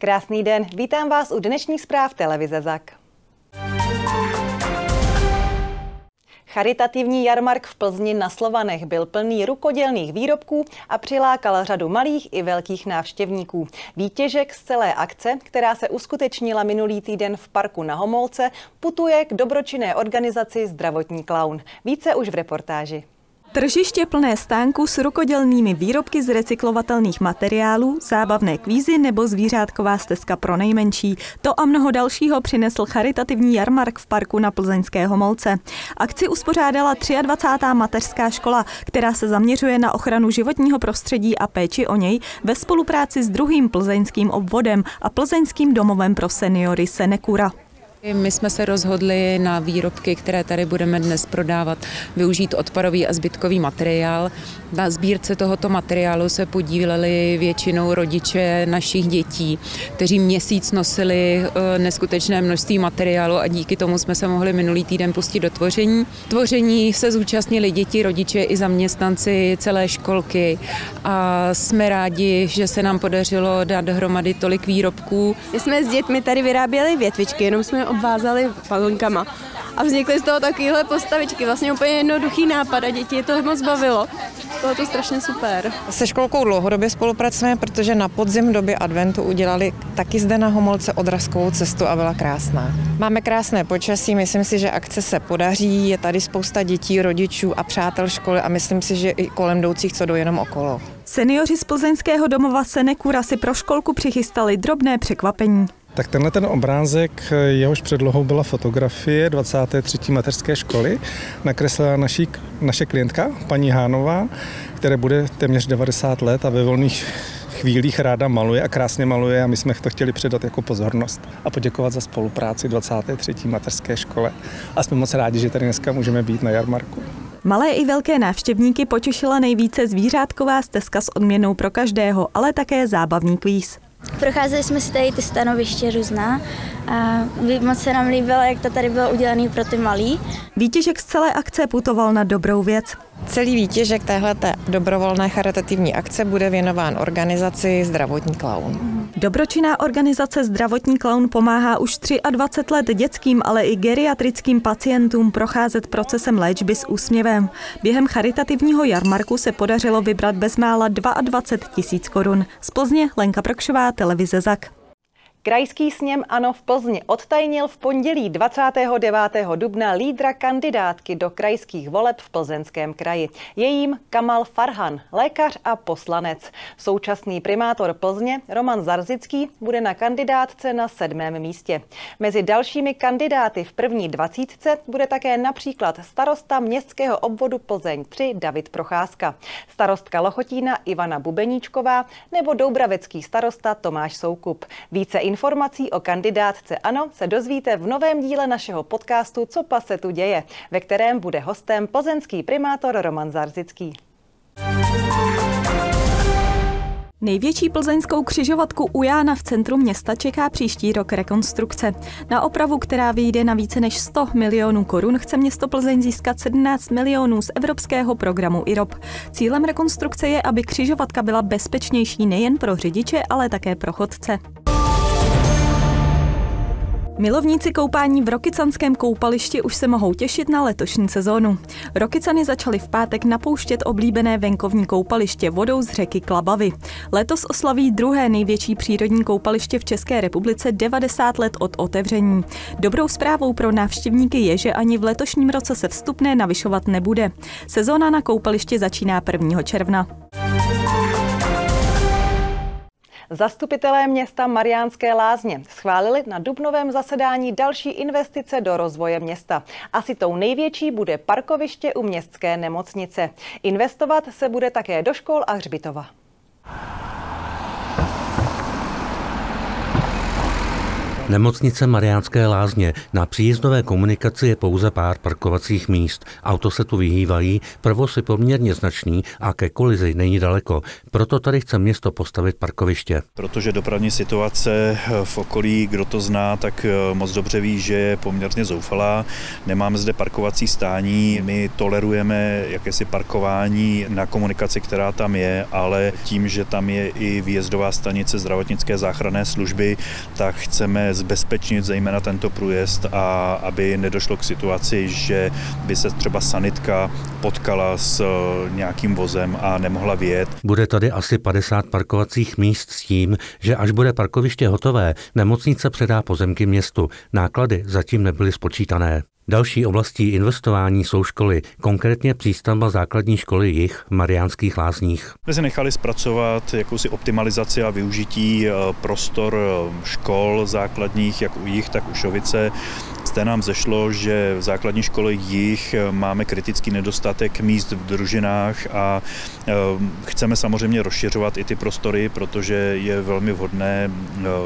Krásný den, vítám vás u dnešních zpráv televize ZAK. Charitativní jarmark v Plzni na Slovanech byl plný rukodělných výrobků a přilákal řadu malých i velkých návštěvníků. Výtěžek z celé akce, která se uskutečnila minulý týden v parku na Homolce, putuje k dobročinné organizaci Zdravotní klaun. Více už v reportáži. Tržiště plné stánku s rukodělnými výrobky z recyklovatelných materiálů, zábavné kvízy nebo zvířátková stezka pro nejmenší. To a mnoho dalšího přinesl charitativní jarmark v parku na Plzeňské Homolce. Akci uspořádala 23. mateřská škola, která se zaměřuje na ochranu životního prostředí a péči o něj ve spolupráci s druhým plzeňským obvodem a plzeňským domovem pro seniory Senekura. My jsme se rozhodli na výrobky, které tady budeme dnes prodávat, využít odpadový a zbytkový materiál. Na sbírce tohoto materiálu se podíleli většinou rodiče našich dětí, kteří měsíc nosili eh, neskutečné množství materiálu a díky tomu jsme se mohli minulý týden pustit do tvoření. Tvoření se zúčastnili děti, rodiče i zaměstnanci celé školky a jsme rádi, že se nám podařilo dát dohromady tolik výrobků. My jsme s dětmi tady vyráběli větvičky, jenom jsme obvázali balonkama. A vznikly z toho takovéhle postavičky, vlastně úplně jednoduchý nápad a děti to moc bavilo. Bylo to strašně super. Se školkou dlouhodobě spolupracujeme, protože na podzim doby adventu udělali taky zde na Homolce odrazkovou cestu a byla krásná. Máme krásné počasí, myslím si, že akce se podaří, je tady spousta dětí, rodičů a přátel školy a myslím si, že i kolem jdoucích, co jdou jenom okolo. Seniori z plzeňského domova Senekura si pro školku přichystali drobné překvapení. Tak tenhle ten obrázek, jehož předlohou byla fotografie 23. mateřské školy, nakreslila naší, naše klientka, paní Hánová, které bude téměř 90 let a ve volných chvílích ráda maluje a krásně maluje a my jsme to chtěli předat jako pozornost a poděkovat za spolupráci 23. mateřské škole. A jsme moc rádi, že tady dneska můžeme být na jarmarku. Malé i velké návštěvníky potěšila nejvíce zvířátková stezka s odměnou pro každého, ale také zábavný kvíz. Procházeli jsme si tady ty stanoviště různá a moc se nám líbilo, jak to tady bylo udělané pro ty malí. Výtěžek z celé akce putoval na dobrou věc. Celý výtěžek téhle dobrovolné charitativní akce bude věnován organizaci Zdravotní klaun. Dobročinná organizace Zdravotní klaun pomáhá už 23 let dětským, ale i geriatrickým pacientům procházet procesem léčby s úsměvem. Během charitativního jarmarku se podařilo vybrat bezmála 22 tisíc korun. Z Plzně Lenka Prokšová, televize ZAK. Krajský sněm ANO v Plzni odtajnil v pondělí 29. dubna lídra kandidátky do krajských voleb v Plzeňském kraji. Je jím Kamal Farhan, lékař a poslanec. Současný primátor Plzně Roman Zarzický bude na kandidátce na sedmém místě. Mezi dalšími kandidáty v první dvacítce bude také například starosta městského obvodu Plzeň 3 David Procházka, starostka Lochotína Ivana Bubeníčková nebo doubravecký starosta Tomáš Soukup. Více Informací o kandidátce ANO se dozvíte v novém díle našeho podcastu Co pa se tu děje, ve kterém bude hostem plzeňský primátor Roman Zarzický. Největší plzeňskou křižovatku u Jána v centru města čeká příští rok rekonstrukce. Na opravu, která vyjde na více než 100 milionů korun, chce město Plzeň získat 17 milionů z evropského programu IROP. Cílem rekonstrukce je, aby křižovatka byla bezpečnější nejen pro řidiče, ale také pro chodce. Milovníci koupání v Rokycanském koupališti už se mohou těšit na letošní sezónu. Rokycany začaly v pátek napouštět oblíbené venkovní koupaliště vodou z řeky Klabavy. Letos oslaví druhé největší přírodní koupaliště v České republice 90 let od otevření. Dobrou zprávou pro návštěvníky je, že ani v letošním roce se vstupné navyšovat nebude. Sezóna na koupališti začíná 1. června. Zastupitelé města Mariánské lázně schválili na dubnovém zasedání další investice do rozvoje města. Asi tou největší bude parkoviště u městské nemocnice. Investovat se bude také do škol a hřbitova. Nemocnice Mariánské lázně. Na příjezdové komunikaci je pouze pár parkovacích míst. Auto se tu vyhývají, provoz je poměrně značný a ke kolizi není daleko. Proto tady chce město postavit parkoviště. Protože dopravní situace v okolí, kdo to zná, tak eh, moc dobře ví, že je poměrně zoufalá. Nemáme zde parkovací stání, my tolerujeme jakési parkování na komunikaci, která tam je, ale tím, že tam je i výjezdová stanice zdravotnické záchranné služby, tak chceme zbezpečnit zejména tento průjezd a aby nedošlo k situaci, že by se třeba sanitka potkala s eh, nějakým vozem a nemohla vyjet. Bude tady asi 50 parkovacích míst s tím, že až bude parkoviště hotové, nemocnice předá pozemky městu. Náklady zatím nebyly spočítané. Další oblastí investování jsou školy, konkrétně přístavba základní školy jich v Mariánských lázních. My si nechali zpracovat jakousi optimalizaci a využití eh, prostor eh, škol základních, jak u jich, tak u Šovice. Zde nám zešlo, že v základní škole jich eh, máme kritický nedostatek míst v družinách a chceme samozřejmě rozšiřovat i ty prostory, protože je velmi vhodné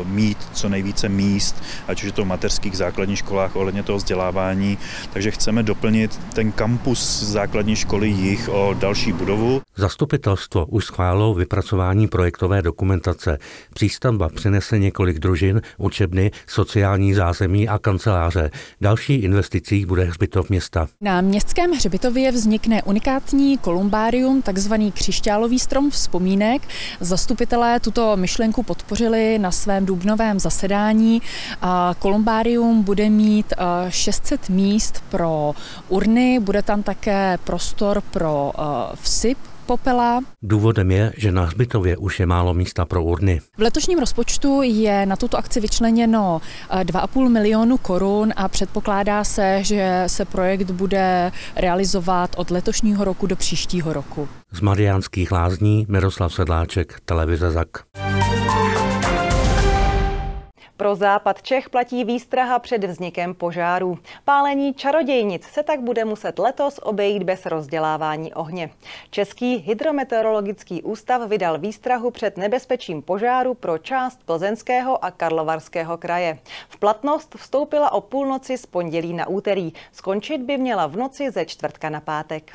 mít co nejvíce míst, ať už je to v mateřských základních školách ohledně toho vzdělávání, takže chceme doplnit ten kampus základní školy jich o další budovu. Zastupitelstvo už schválilo vypracování projektové dokumentace. Přístavba přinese několik družin, učebny, sociální zázemí a kanceláře. Další investicích bude hřbitov města. Na městském hřbitově vznikne unikátní kolumbárium, takzvaný křišťálový strom vzpomínek. Zastupitelé tuto myšlenku podpořili na svém dubnovém zasedání. Kolumbárium bude mít 600 míst míst pro urny, bude tam také prostor pro uh, vsyp popela. Důvodem je, že na hřbitově už je málo místa pro urny. V letošním rozpočtu je na tuto akci vyčleněno 2,5 milionu korun a předpokládá se, že se projekt bude realizovat od letošního roku do příštího roku. Z Mariánských lázní Miroslav Sedláček, televize ZAK. Pro západ Čech platí výstraha před vznikem požáru. Pálení čarodějnic se tak bude muset letos obejít bez rozdělávání ohně. Český hydrometeorologický ústav vydal výstrahu před nebezpečím požáru pro část Plzeňského a Karlovarského kraje. V platnost vstoupila o půlnoci z pondělí na úterý. Skončit by měla v noci ze čtvrtka na pátek.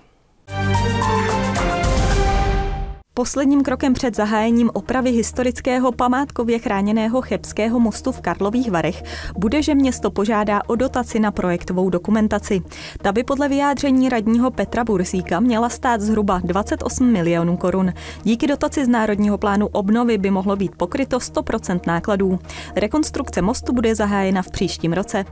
Posledním krokem před zahájením opravy historického památkově chráněného Chebského mostu v Karlových Varech bude, že město požádá o dotaci na projektovou dokumentaci. Ta by podle vyjádření radního Petra Bursíka měla stát zhruba 28 milionů korun. Díky dotaci z Národního plánu obnovy by mohlo být pokryto 100% nákladů. Rekonstrukce mostu bude zahájena v příštím roce.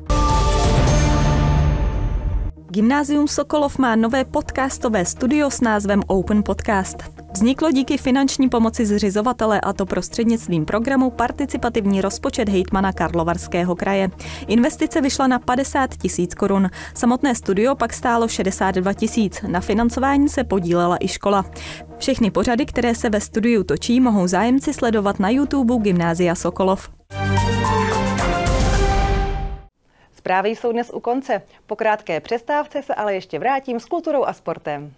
Gymnázium Sokolov má nové podcastové studio s názvem Open Podcast. Vzniklo díky finanční pomoci zřizovatele a to prostřednictvím programu Participativní rozpočet hejtmana Karlovarského kraje. Investice vyšla na 50 tisíc korun. Samotné studio pak stálo 62 tisíc. Na financování se podílela i škola. Všechny pořady, které se ve studiu točí, mohou zájemci sledovat na YouTube Gymnázia Sokolov. Zprávy jsou dnes u konce. Po krátké přestávce se ale ještě vrátím s kulturou a sportem.